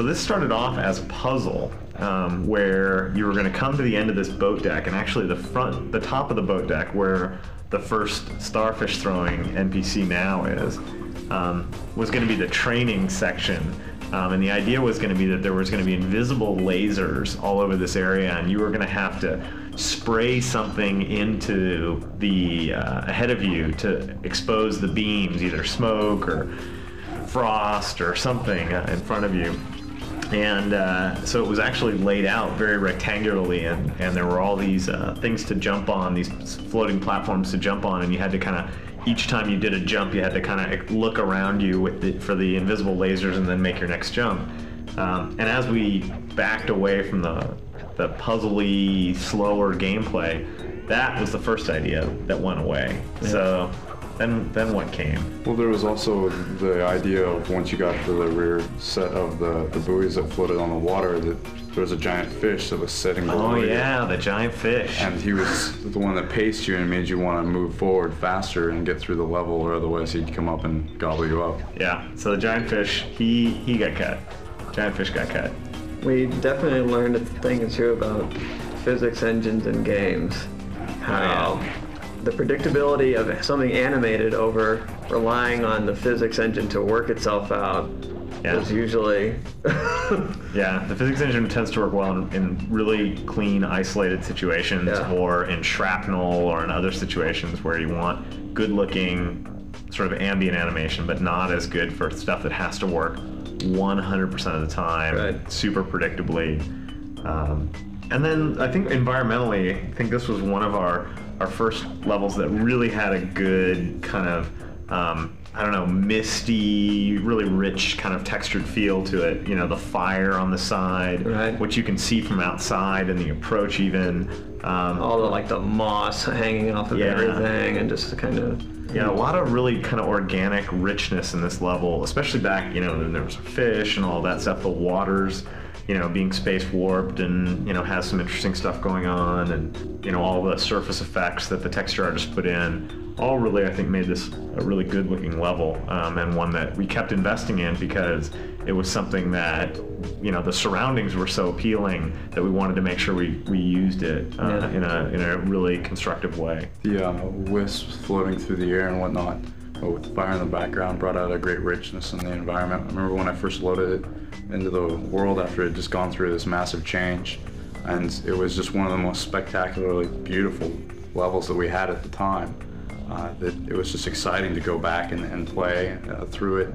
so this started off as a puzzle um, where you were going to come to the end of this boat deck, and actually the front, the top of the boat deck, where the first starfish throwing NPC now is, um, was going to be the training section. Um, and the idea was going to be that there was going to be invisible lasers all over this area, and you were going to have to spray something into the uh, ahead of you to expose the beams, either smoke or frost or something uh, in front of you. And uh, so it was actually laid out very rectangularly, and, and there were all these uh, things to jump on, these floating platforms to jump on, and you had to kind of each time you did a jump, you had to kind of look around you with the, for the invisible lasers and then make your next jump. Um, and as we backed away from the the puzzly, slower gameplay, that was the first idea that went away. Yeah. So then then what came? Well, there was also the idea of once you got to the rear set of the, the buoys that floated on the water that there was a giant fish that was sitting below Oh yeah, the giant fish. And he was the one that paced you and made you want to move forward faster and get through the level, or otherwise he'd come up and gobble you up. Yeah. So the giant fish, he he got cut. Giant fish got cut. We definitely learned a thing or two about physics engines in games. How oh, yeah the predictability of something animated over relying on the physics engine to work itself out yeah. is usually yeah the physics engine tends to work well in, in really clean isolated situations yeah. or in shrapnel or in other situations where you want good looking sort of ambient animation but not as good for stuff that has to work 100% of the time right. super predictably um, and then i think environmentally i think this was one of our our first levels that really had a good kind of um, I don't know, misty, really rich kind of textured feel to it. You know, the fire on the side, right. which you can see from outside, and the approach even. Um, All the like the moss hanging off of yeah. everything, and just kind of. Yeah, a lot of really kind of organic richness in this level, especially back, you know, there was fish and all that stuff. The waters you know, being space warped and, you know, has some interesting stuff going on and, you know, all the surface effects that the texture artist put in all really, I think, made this a really good looking level um, and one that we kept investing in because it was something that, you know, the surroundings were so appealing that we wanted to make sure we, we used it uh, yeah. in, a, in a really constructive way. The uh, wisps floating through the air and whatnot with the fire in the background brought out a great richness in the environment. I remember when I first loaded it into the world after it had just gone through this massive change, and it was just one of the most spectacularly beautiful levels that we had at the time. Uh, that it was just exciting to go back and, and play uh, through it.